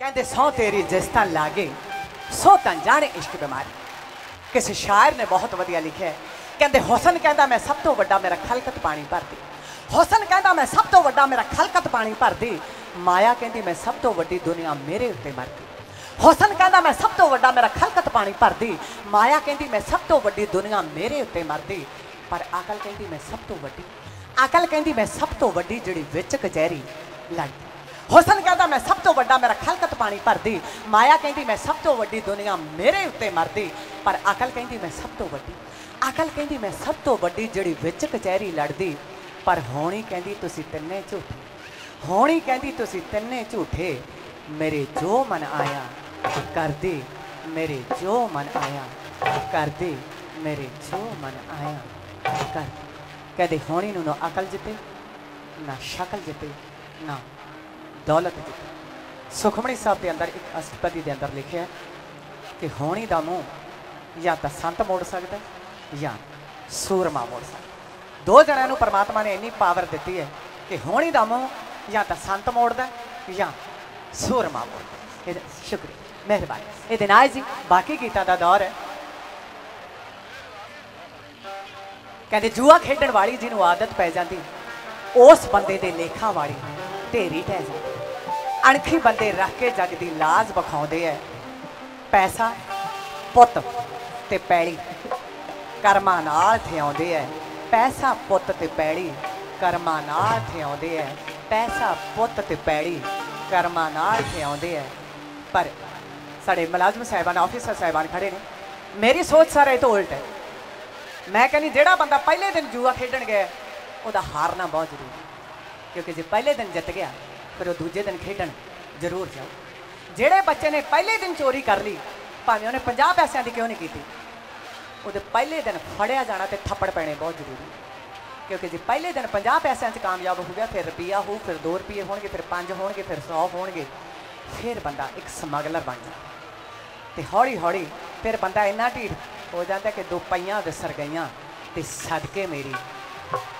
ਕਹਿੰਦੇ ਸੌ ਤੇਰੀ ਜਿਸ ਤਾਂ ਲਾਗੇ ਸੋ ਤਾਂ ਜਾਣੇ ਇਸ਼ਕ ਬਿਮਾਰੀ। ਕਿਸੇ ਸ਼ਾਇਰ ਨੇ ਬਹੁਤ ਵਧੀਆ ਲਿਖਿਆ ਕਹਿੰਦੇ, ਹੁਸਨ ਕਹਿੰਦਾ, ਮੈਂ ਸਭ ਤੋਂ ਵੱਡਾ ਮੇਰਾ ਖਲਕਤ ਪਾਣੀ ਭਰਦੀ। ਹੁਸਨ ਕਹਿੰਦਾ, ਮੈਂ ਸਭ ਤੋਂ ਵੱਡਾ ਮੇਰਾ ਖਲਕਤ ਪਾਣੀ ਭਰਦੀ। ਮਾਇਆ ਕਹਿੰਦੀ, ਮੈਂ ਸਭ ਤੋਂ ਵੱਡੀ ਦੁਨੀਆ ਮੇਰੇ ਉੱਤੇ ਮਰਦੀ। ਹੁਸਨ ਕਹਿੰਦਾ, ਮੈਂ ਸਭ ਤੋਂ ਵੱਡਾ ਮੇਰਾ ਖਲਕਤ ਪਾਣੀ ਭਰਦੀ। ਮਾਇਆ ਕਹਿੰਦੀ, ਮੈਂ ਸਭ ਤੋਂ ਵੱਡੀ ਦੁਨੀਆ ਮੇਰੇ ਉੱਤੇ ਮਰਦੀ। ਪਰ ਅਕਲ ਕਹਿੰਦੀ, ਮੈਂ ਸਭ ਤੋਂ ਵੱਡੀ। ਅਕਲ ਕਹਿੰਦੀ, ਮੈਂ ਸਭ ਤੋਂ ਵੱਡੀ ਜਿਹੜੀ ਵਿੱਚ ਕਚਹਿਰੀ ਲੜਦੀ ਹੁਸਨ ਕਹਿੰਦਾ, ਮੈਂ ਸਭ ਤੋਂ ਵੱਡਾ ਮੇਰਾ ਖਲਕਤ ਪਾਣੀ ਭਰਦੀ। ਮਾਇਆ ਕਹਿੰਦੀ, ਮੈਂ ਸਭ ਤੋਂ ਵੱਡੀ ਦੁਨੀਆ ਮੇਰੇ ਉੱਤੇ ਮਰਦੀ। ਪਰ ਅਕਲ ਕਹਿੰਦੀ, ਮੈਂ ਸਭ ਤੋਂ ਵੱਡੀ। ਅਕਲ ਕਹਿੰਦੀ, ਮੈਂ ਸਭ ਤੋਂ ਵੱਡੀ ਜਿਹੜੀ ਵਿੱਚ ਕਚਹਿਰੀ ਲੜਦੀ। ਪਰ ਹੋਣੀ ਕਹਿੰਦੀ, ਤੁਸੀਂ ਤਿੰਨੇ ਝੂਠੇ। ਹੋਣੀ ਕਹਿੰਦੀ, ਤੁਸੀਂ ਤਿੰਨੇ ਝੂਠੇ। ਮੇਰੇ ਜੋ ਮਨ ਆਇਆ, ਕਰਦੀ। ਮੇਰੇ ਜੋ ਮਨ ਆਇਆ, ਕਰਦੀ। ਮੇਰੇ ਜੋ ਮਨ ਆਇਆ ਕਰ ਕਹਦੇ ਹੋਣੀ ਨੂੰ ਨਾ ਅਕਲ ਜਿੱਤੇ, ਨਾ ਸ਼ਕਲ ਜਿੱਤੇ, ਨਾ ਦੌਲਤ ਜਿੱਤੇ ਸੁਖਮਣੀ ਸਾਹਿਬ ਦੇ ਅੰਦਰ ਇੱਕ ਅਸ਼ਟਪਦੀ ਦੇ ਅੰਦਰ ਲਿਖਿਆ ਕਿ ਹੋਣੀ ਦਾ ਮੂੰਹ ਜਾਂ ਤਾਂ ਸੰਤ ਮੋੜ ਸਕਦਾ ਜਾਂ ਸੂਰਮਾ ਮੋੜ ਸਕਦਾ ਦੋ ਜਣਿਆਂ ਨੂੰ ਪਰਮਾਤਮਾ ਨੇ ਇੰਨੀ ਪਾਵਰ ਦਿੱਤੀ ਹੈ ਕਿ ਹੋਣੀ ਦਾ ਮੂੰਹ ਜਾਂ ਤਾਂ ਸੰਤ ਮੋੜਦਾ ਜਾਂ ਸੂਰਮਾ ਮੋੜਦਾ ਇਹਦਾ ਸ਼ੁਕਰੀਆ, ਮਿਹਰਬਾਨੀ। ਇਹ ਦਿਨ ਜੀ ਬਾਕੀ ਗੀਤਾਂ ਦਾ ਦੌਰ ਹੈ। ਕਹਿੰਦੇ, ਜੂਆ ਖੇਡਣ ਵਾਲੀ ਜਿਹਨੂੰ ਆਦਤ ਪੈ ਜਾਂਦੀ, ਉਸ ਬੰਦੇ ਦੇ ਲੇਖਾਂ ਵਾਲੀ ਢੇਰੀ ਟਹਿ ਜਾਂਦੀ। ਅਣਖੀ ਬੰਦੇ ਰੱਖ ਕੇ ਜੱਗ ਦੀ ਲਾਜ਼ ਵਿਖਾਉਂਦੇ ਐ। ਪੈਸਾ, ਪੁੱਤ ਤੇ ਪੈਲੀ ਕਰਮਾਂ ਨਾਲ ਥਿਆਉਂਦੇ ਐ। ਪੈਸਾ, ਪੁੱਤ ਤੇ ਪੈਲੀ ਕਰਮਾਂ ਨਾਲ ਥਿਆਉਂਦੇ ਐ। ਪੈਸਾ, ਪੁੱਤ ਤੇ ਪੈਲੀ ਕਰਮਾਂ ਨਾਲ ਥਿਆਉਂਦੇ ਐ। ਪਰ ਸਾਡੇ ਮੁਲਾਜ਼ਮ ਸਾਹਿਬਾਨ ਆਫੀਸਰ ਸਾਹਿਬਾਨ ਖੜੇ ਨੇ। ਮੇਰੀ ਸੋਚ ਸਾਰਾ ਇਹ ਤੋਂ ਉਲਟ ਹੈ ਮੈਂ ਕਹਿੰਦੀ, ਜਿਹੜਾ ਬੰਦਾ ਪਹਿਲੇ ਦਿਨ ਜੂਆ ਖੇਡਣ ਗਿਆ, ਉਹਦਾ ਹਾਰਨਾ ਬਹੁਤ ਜ਼ਰੂਰੀ ਕਿਉਂਕਿ ਜੇ ਪਹਿਲੇ ਦਿਨ ਜਿੱਤ ਗਿਆ ਫਿਰ ਉਹ ਦੂਜੇ ਦਿਨ ਖੇਡਣ ਜ਼ਰੂਰ ਜਾਓ। ਜਿਹੜੇ ਬੱਚੇ ਨੇ ਪਹਿਲੇ ਦਿਨ ਚੋਰੀ ਕਰ ਲਈ, ਭਾਵੇਂ ਉਹਨੇ 50 ਪੈਸਿਆਂ ਦੀ ਕਿਉਂ ਨਹੀਂ ਕੀਤੀ, ਉਹਦੇ ਪਹਿਲੇ ਦਿਨ ਫੜਿਆ ਜਾਣਾ ਤੇ ਥੱਪੜ ਪੈਣੇ ਬਹੁਤ ਜ਼ਰੂਰੀ ਕਿਉਂਕਿ ਜੇ ਪਹਿਲੇ ਦਿਨ 50 ਪੈਸਿਆਂ 'ਚ ਕਾਮਯਾਬ ਹੋ ਗਿਆ, ਫਿਰ ਰੁਪਈਆ ਹੋਊ, ਫਿਰ 2 ਰੁਪਏ ਹੋਣਗੇ, ਫਿਰ 5 ਹੋਣਗੇ, ਫਿਰ 100 ਹੋਣਗੇ, ਫਿਰ ਬੰਦਾ ਇੱਕ ਸਮਗਲਰ ਬਣ ਜਾਂਦਾ। ਤੇ ਹੌਲੀ ਹੌਲੀ ਫਿਰ ਬੰਦਾ ਇੰਨਾ ਢੀਠ ਹੋ ਜਾਂਦਾ ਕਿ ਦੋ ਪਈਆਂ ਵਿਸਰ ਗਈਆਂ, ਤੇ ਸਦਕੇ ਮੇਰੀ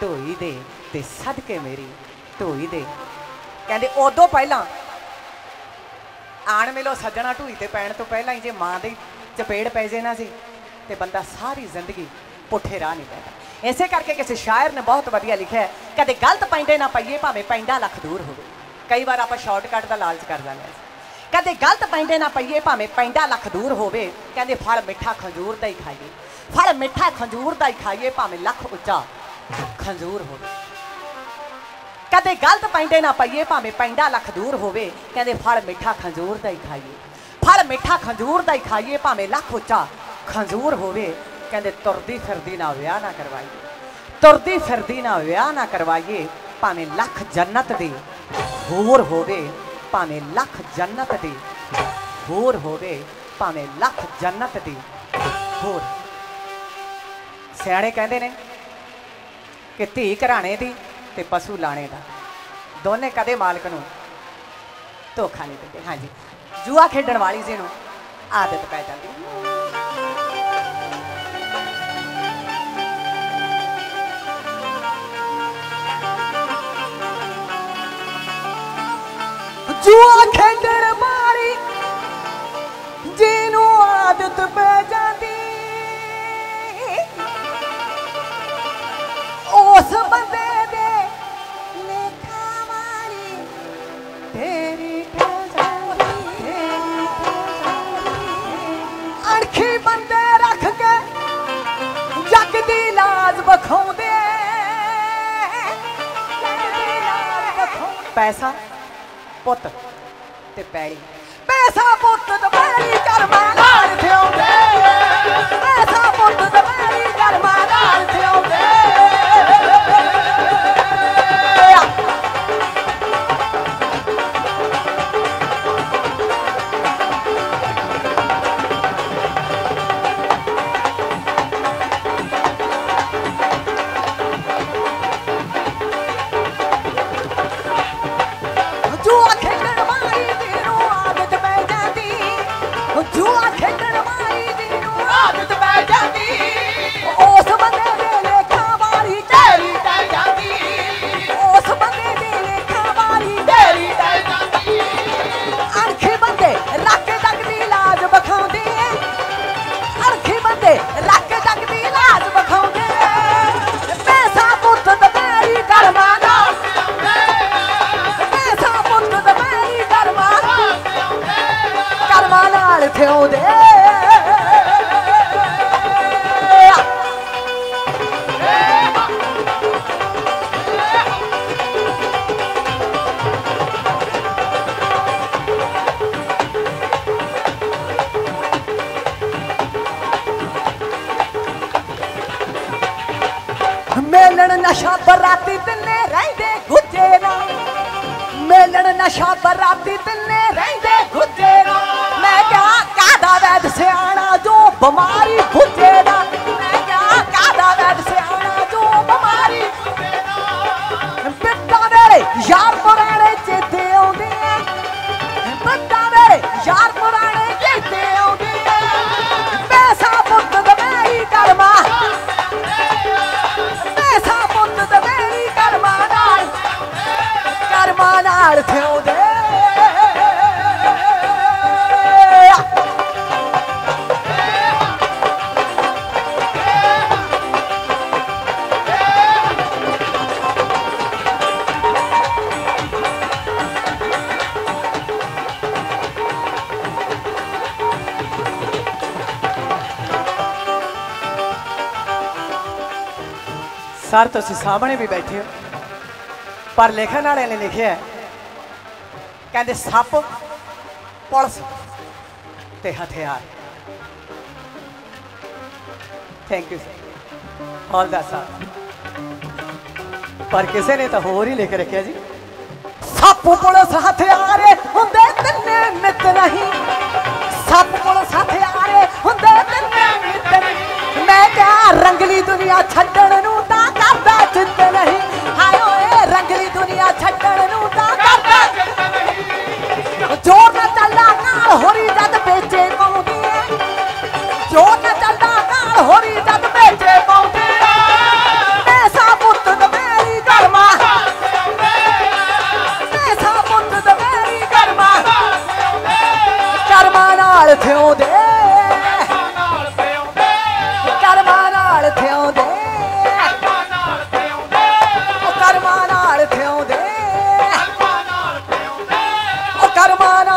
ਢੋਈ ਦੇ, ਤੇ ਸਦਕੇ ਮੇਰੀ ਢੋਈ ਦੇ ਕਹਿੰਦੇ ਉਦੋਂ ਪਹਿਲਾਂ ਆਣ ਮਿਲੋ ਸੱਜਣਾ ਢੂਈ ਤੇ ਪੈਣ ਤੋਂ ਪਹਿਲਾਂ ਹੀ ਜੇ ਮਾਂ ਦੀ ਚਪੇੜ ਪੈ ਜੇ ਨਾ ਸੀ ਤੇ ਬੰਦਾ ਸਾਰੀ ਜ਼ਿੰਦਗੀ ਪੁੱਠੇ ਰਾਹ ਨਹੀਂ ਪੈਂਦਾ ਇਸੇ ਕਰਕੇ ਕਿਸੇ ਸ਼ਾਇਰ ਨੇ ਬਹੁਤ ਵਧੀਆ ਲਿਖਿਆ ਕਦੇ ਗਲਤ ਪੈਂਦੇ ਨਾ ਪਈਏ, ਭਾਵੇਂ ਪੈਂਦਾ ਲੱਖ ਦੂਰ ਹੋਵੇ। ਕਈ ਵਾਰ ਆਪਾਂ ਸ਼ਾਰਟਕਟ ਦਾ ਲਾਲਚ ਕਰ ਜਾਂਦੇ ਹਾਂ। ਕਦੇ ਗਲਤ ਪੈਂਦੇ ਨਾ ਪਈਏ, ਭਾਵੇਂ ਪੈਂਡਾ ਲੱਖ ਦੂਰ ਹੋਵੇ, ਕਹਿੰਦੇ ਫਲ ਮਿੱਠਾ ਖੰਜੂਰ ਦਾ ਹੀ ਖਾਈਏ। ਫਲ ਮਿੱਠਾ ਖੰਜੂਰ ਦਾ ਹੀ ਖਾਈਏ, ਭਾਵੇਂ ਲੱਖ ਉੱਚਾ ਖੰਜੂਰ ਹੋਵੇ। ਕਦੇ ਗਲਤ ਪੈਂਦੇ ਨਾ ਪਈਏ, ਭਾਵੇਂ ਪੈਂਦਾ ਲੱਖ ਦੂਰ ਹੋਵੇ। ਕਹਿੰਦੇ, ਫਲ ਮਿੱਠਾ ਖੰਜੂਰ ਦਾ ਹੀ ਖਾਈਏ। ਫਲ ਮਿੱਠਾ ਖੰਜੂਰ ਦਾ ਹੀ ਖਾਈਏ, ਭਾਵੇਂ ਲੱਖ ਉੱਚਾ ਖੰਜੂਰ ਹੋਵੇ। ਕਹਿੰਦੇ, ਤੁਰਦੀ ਫਿਰਦੀ ਨਾ ਵਿਆਹ ਨਾ ਕਰਵਾਈਏ। ਤੁਰਦੀ ਫਿਰਦੀ ਨਾ ਵਿਆਹ ਨਾ ਕਰਵਾਈਏ, ਭਾਵੇਂ ਲੱਖ ਜੰਨਤ ਦੀ ਹੋਰ ਹੋਵੇ, ਭਾਵੇਂ ਲੱਖ ਜੰਨਤ ਦੀ ਹੋਰ ਹੋਵੇ, ਭਾਵੇਂ ਲੱਖ ਜੰਨਤ ਦੀ ਹੋਰ ਸਿਆਣੇ ਕਹਿੰਦੇ ਨੇ ਕਿ ਧੀ ਘਰਾਣੇ ਦੀ ਤੇ ਪਸ਼ੂ ਲਾਣੇ ਦਾ। ਦੋਨੇ ਕਦੇ ਮਾਲਕ ਨੂੰ ਧੋਖਾ ਨਹੀਂ ਦਿੰਦੇ। ਹਾਂਜੀ। ਜੂਆ ਖੇਡਣ ਵਾਲੀ ਜੀ ਨੂੰ ਆਦਤ ਪੈ ਜਾਂਦੀ। ਲਾਜ ਪੈਸਾ ਪੁੱਤ ਤੇ ਪੈੜੀ। ਪੈਸਾ ਪੁੱਤ ਤੇ ਪੈੜੀ ਕਰਮਾਂ ਨਾਲ ਥਿਆਉਂਦੇ ਬਰਾਤੀ ਤਿੰਨੇ ਰਹਿੰਦੇ ਗੁੱਜੇ ਨਾਲ। ਮੇਲਣ ਨਸ਼ਾ ਬਰਾਤੀ ਤਿੰਨੇ ਰਹਿੰਦੇ ਗੁੱਜੇ ਨਾਲ। ਮੈਂ ਕਿਹਾ ਕਾਦਾ ਵੈਦ ਸਿਆਣਾ, ਜੋ ਬਿਮਾਰੀ ਕਰਮਾ ਨਾਲ ਥਿਉਂਦੇ ਸਰ ਤੁਸੀਂ ਸਾਹਮਣੇ ਵੀ ਬੈਠੇ ਹੋ ਪਰ ਲਿਖਣ ਵਾਲੇ ਨੇ ਲਿਖਿਆ ਹੈ, ਕਹਿੰਦੇ ਸੱਪ, ਪੁਲਿਸ ਤੇ ਹਥਿਆਰ। ਥੈਂਕ ਯੂ ਸਰ ਆਲ ਦਾ ਸਰ ਪਰ ਕਿਸੇ ਨੇ ਤਾਂ ਹੋਰ ਹੀ ਲਿਖ ਰੱਖਿਆ ਜੀ। ਸੱਪ, ਪੁਲਿਸ, ਹਥਿਆਰੇ ਹੁੰਦੇ ਤਿੰਨੇ ਮਿੱਤ ਨਹੀਂ। ਸੱਪ, ਪੁਲਿਸ, ਹਥਿਆਰੇ ਹੁੰਦੇ ਤਿੰਨੇ ਮਿੱਤ ਨਹੀਂ। ਮੈਂ ਕਿਹਾ ਰੰਗਲੀ ਦੁਨੀਆ ਛੱਡਣ Yarmana.